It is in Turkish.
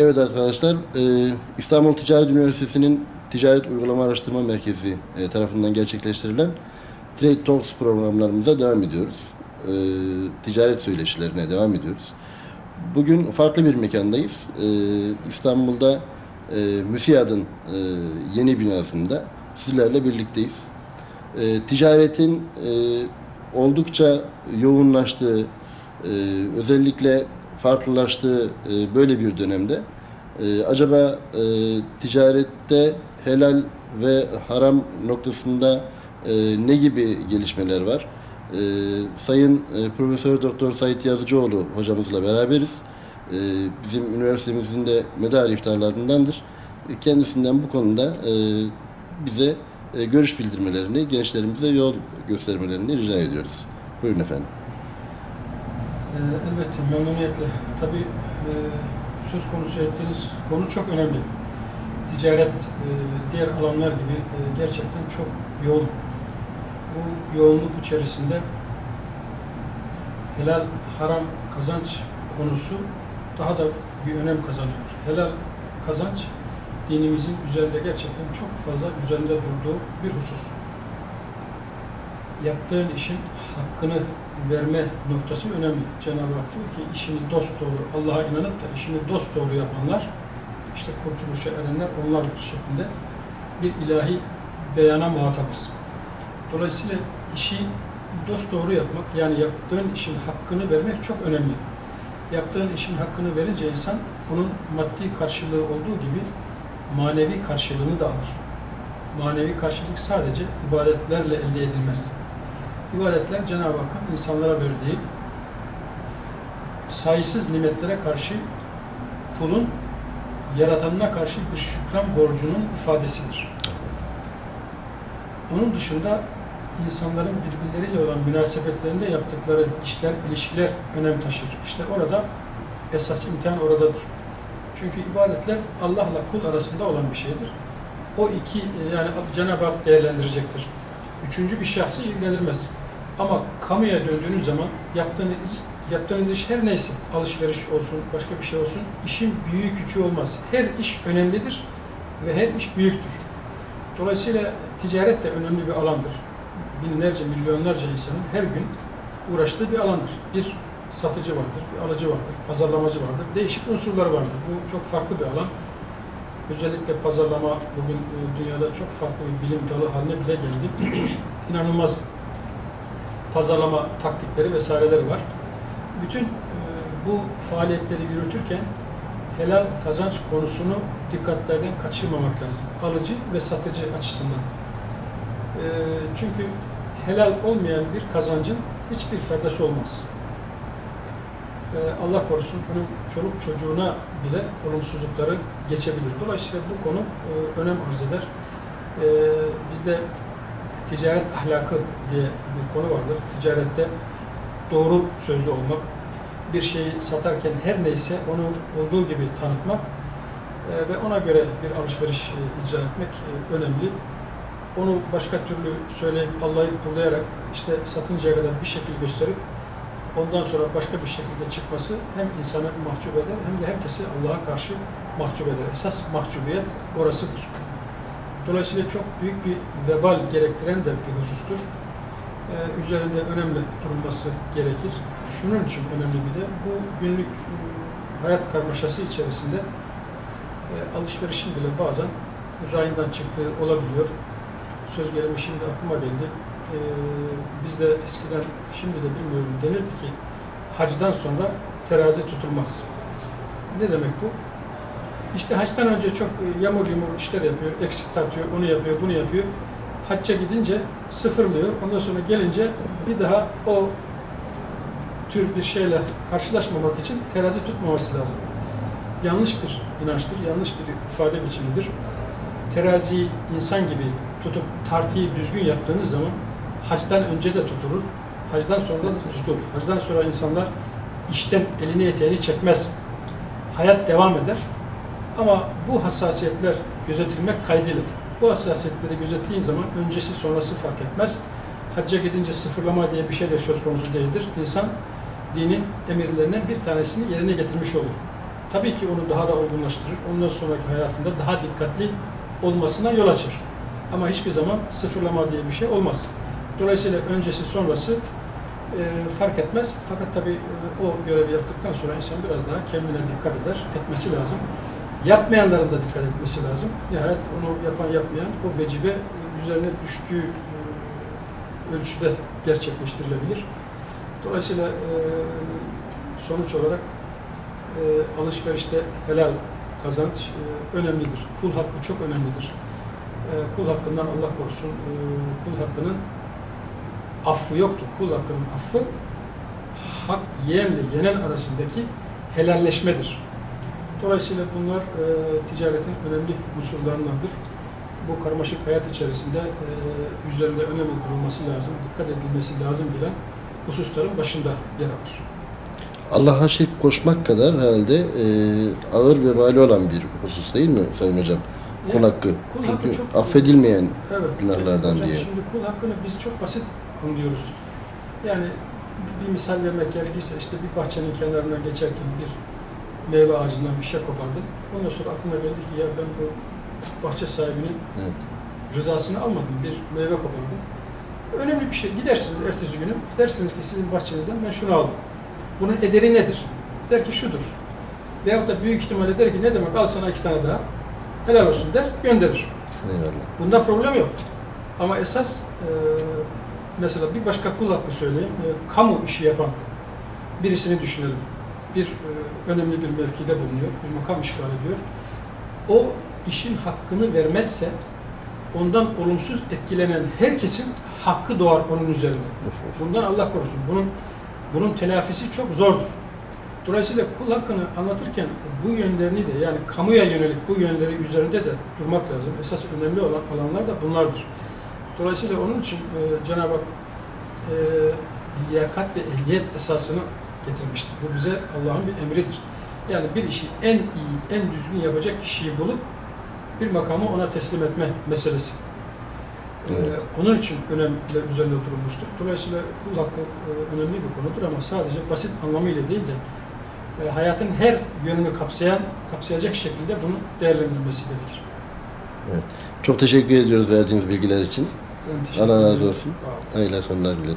Evet arkadaşlar, e, İstanbul Ticaret Üniversitesi'nin Ticaret Uygulama Araştırma Merkezi e, tarafından gerçekleştirilen Trade Talks programlarımıza devam ediyoruz. E, ticaret söyleşilerine devam ediyoruz. Bugün farklı bir mekandayız. İstanbul'da e, MÜSİAD'ın yeni binasında sizlerle birlikteyiz. Ticaretin oldukça yoğunlaştığı, özellikle farklılaştığı e, böyle bir dönemde e, acaba e, ticarette helal ve haram noktasında e, ne gibi gelişmeler var? E, Sayın e, Profesör Doktor Sait Yazıcıoğlu hocamızla beraberiz. E, bizim üniversitemizin de medar iftarlarındandır. E, Kendisinden bu konuda e, bize e, görüş bildirmelerini, gençlerimize yol göstermelerini rica ediyoruz. Buyurun efendim. Ee, elbette memnuniyetle. Tabii e, söz konusu ettiğiniz konu çok önemli. Ticaret e, diğer alanlar gibi e, gerçekten çok yoğun. Bu yoğunluk içerisinde helal haram kazanç konusu daha da bir önem kazanıyor. Helal kazanç dinimizin üzerinde gerçekten çok fazla üzerinde durduğu bir husus. Yaptığın işin hakkını verme noktası önemli. Cenab-ı Hak diyor ki işini dost doğru, Allah'a inanıp da işini dost doğru yapanlar, işte kurtuluşa erenler onlardır şeklinde bir ilahi beyana muhatabız. Dolayısıyla işi dost doğru yapmak, yani yaptığın işin hakkını vermek çok önemli. Yaptığın işin hakkını verince insan onun maddi karşılığı olduğu gibi manevi karşılığını da alır. Manevi karşılık sadece ibadetlerle elde edilmez. İbadetler Cenab-ı Hakk'ın insanlara verdiği sayısız nimetlere karşı kulun yaratanına karşı bir şükran borcunun ifadesidir. Onun dışında insanların birbirleriyle olan münasebetlerinde yaptıkları işler, ilişkiler önem taşır. İşte orada esas imtihan oradadır. Çünkü ibadetler Allah'la kul arasında olan bir şeydir. O iki yani Cenab-ı Hak değerlendirecektir. Üçüncü bir şahsı ilgilendirmez. Ama kamuya döndüğünüz zaman yaptığınız yaptığınız iş her neyse, alışveriş olsun, başka bir şey olsun, işin büyüğü küçüğü olmaz. Her iş önemlidir ve her iş büyüktür. Dolayısıyla ticaret de önemli bir alandır. Binlerce, milyonlarca insanın her gün uğraştığı bir alandır. Bir satıcı vardır, bir alıcı vardır, pazarlamacı vardır, değişik unsurlar vardır. Bu çok farklı bir alan. Özellikle pazarlama bugün e, dünyada çok farklı bir bilim dalı haline bile geldi. İnanılmaz pazarlama taktikleri vesaireleri var. Bütün e, bu faaliyetleri yürütürken helal kazanç konusunu dikkatlerden kaçırmamak lazım. Alıcı ve satıcı açısından. E, çünkü helal olmayan bir kazancın hiçbir faydası olmaz. E, Allah korusun onun çoluk çocuğuna bile olumsuzlukları geçebilir. Dolayısıyla bu konu e, önem arz eder. E, bizde ticaret ahlakı diye bir konu vardır. Ticarette doğru sözlü olmak, bir şeyi satarken her neyse onu olduğu gibi tanıtmak e, ve ona göre bir alışveriş e, icra etmek önemli. Onu başka türlü söyleyip allayıp pullayarak işte satıncaya kadar bir şekil gösterip ondan sonra başka bir şekilde çıkması hem insanı mahcup eder hem de herkesi Allah'a karşı mahcup eder. Esas mahcubiyet orasıdır. Dolayısıyla çok büyük bir vebal gerektiren de bir husustur. Ee, üzerinde önemli durulması gerekir. Şunun için önemli bir de bu günlük hayat karmaşası içerisinde e, alışverişin bile bazen rayından çıktığı olabiliyor. Söz gelimi şimdi aklıma geldi. Ee, biz de eskiden, şimdi de bilmiyorum denirdi ki hacdan sonra terazi tutulmaz. Ne demek bu? İşte haçtan önce çok e, yamur yumur işler yapıyor, eksik tartıyor, onu yapıyor, bunu yapıyor. Hacca gidince sıfırlıyor. Ondan sonra gelince bir daha o tür bir şeyle karşılaşmamak için terazi tutmaması lazım. Yanlış bir inançtır, yanlış bir ifade biçimidir. Teraziyi insan gibi tutup tartıyı düzgün yaptığınız zaman hacdan önce de tutulur, hacdan sonra da tutulur. Hacdan sonra insanlar işten elini eteğini çekmez. Hayat devam eder. Ama bu hassasiyetler gözetilmek kaydıyla. Bu hassasiyetleri gözettiğin zaman öncesi sonrası fark etmez. Hacca gidince sıfırlama diye bir şey de söz konusu değildir. İnsan dinin emirlerinden bir tanesini yerine getirmiş olur. tabii ki onu daha da olgunlaştırır. Ondan sonraki hayatında daha dikkatli olmasına yol açar. Ama hiçbir zaman sıfırlama diye bir şey olmaz. Dolayısıyla öncesi sonrası e, fark etmez. Fakat tabii e, o görevi yaptıktan sonra insan biraz daha kendine dikkat eder, etmesi lazım. Yapmayanların da dikkat etmesi lazım. Nihayet onu yapan yapmayan o vecibe e, üzerine düştüğü e, ölçüde gerçekleştirilebilir. Dolayısıyla e, sonuç olarak e, alışverişte helal kazanç e, önemlidir. Kul hakkı çok önemlidir. E, kul hakkından Allah korusun, e, kul hakkının affı yoktur. Kul hakkının affı hak yiyenle yenen arasındaki helalleşmedir. Dolayısıyla bunlar e, ticaretin önemli unsurlarındandır. Bu karmaşık hayat içerisinde e, üzerinde önemli durulması lazım, dikkat edilmesi lazım gelen hususların başında yer alır. Allah'a şirk koşmak kadar herhalde e, ağır vebali olan bir husus değil mi Sayın Hocam? Kul hakkı. kul Çünkü hakkı çok- affedilmeyen Evet. günahlardan hocam, diye. Şimdi kul hakkını biz çok basit anlıyoruz. Yani bir, misal vermek gerekirse işte bir bahçenin kenarından geçerken bir meyve ağacından bir şey kopardım. Ondan sonra aklıma geldi ki ya ben bu bahçe sahibinin Evet. rızasını almadım. Bir meyve kopardım. Önemli bir şey. Gidersiniz ertesi günü. Dersiniz ki sizin bahçenizden ben şunu aldım. Bunun ederi nedir? Der ki şudur. Veyahut da büyük ihtimalle der ki ne demek al sana iki tane daha. Helal olsun der. Gönderir. Eyvallah. Bunda problem yok. Ama esas e, mesela bir başka kul hakkı söyleyeyim. E, kamu işi yapan birisini düşünelim. Bir e, önemli bir mevkide bulunuyor, bir makam işgal ediyor. O işin hakkını vermezse ondan olumsuz etkilenen herkesin hakkı doğar onun üzerine. Bundan Allah korusun. Bunun bunun telafisi çok zordur. Dolayısıyla kul hakkını anlatırken bu yönlerini de yani kamuya yönelik bu yönleri üzerinde de durmak lazım. Esas önemli olan alanlar da bunlardır. Dolayısıyla onun için e, Cenab-ı Hak e, liyakat ve ehliyet esasını getirmiştir. Bu bize Allah'ın bir emridir. Yani bir işi en iyi, en düzgün yapacak kişiyi bulup bir makamı ona teslim etme meselesi. Ee, Evet. onun için önemli üzerine durulmuştur. Dolayısıyla kul hakkı e, önemli bir konudur ama sadece basit anlamıyla değil de e, hayatın her yönünü kapsayan, kapsayacak şekilde bunu değerlendirilmesi gerekir. Çok teşekkür ediyoruz verdiğiniz bilgiler için. Allah razı olsun. Hayırlı sonlar dilerim.